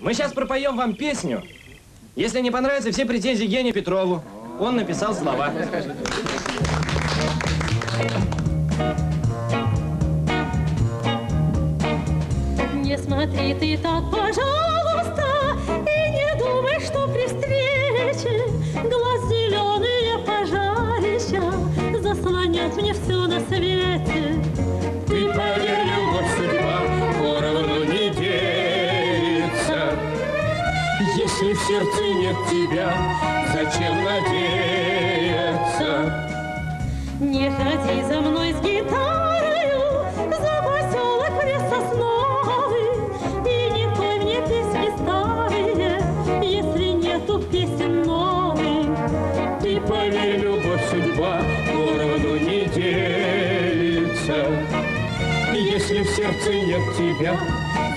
Мы сейчас пропоем вам песню. Если не понравится, все претензии Гене Петрову. Он написал слова. Не смотри ты так, пожалуйста, Если в сердце нет тебя, зачем надеяться? Не ходи за мной с гитарою, за поселок лес сосновый, и не пой мне песни старые, если нету песен новых. Ты поверь, любовь судьба поровну не делится. Если в сердце нет тебя,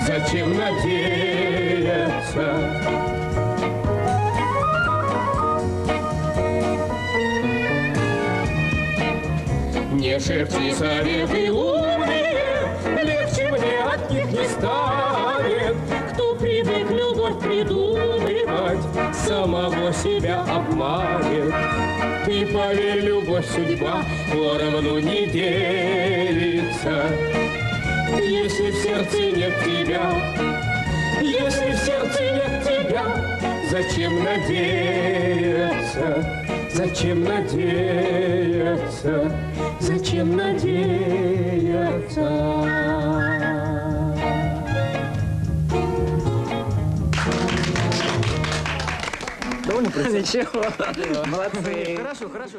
зачем надеяться? Не шепчи советы умные, легче мне от них не станет. Кто привык любовь придумывать, самого себя обманет. Ты поверь, любовь судьба поровну не делится. Если в сердце нет тебя, если в сердце нет тебя, зачем надеяться? Зачем надеяться? Зачем надеяться? Довольно Ничего. Молодцы. Хорошо, хорошо.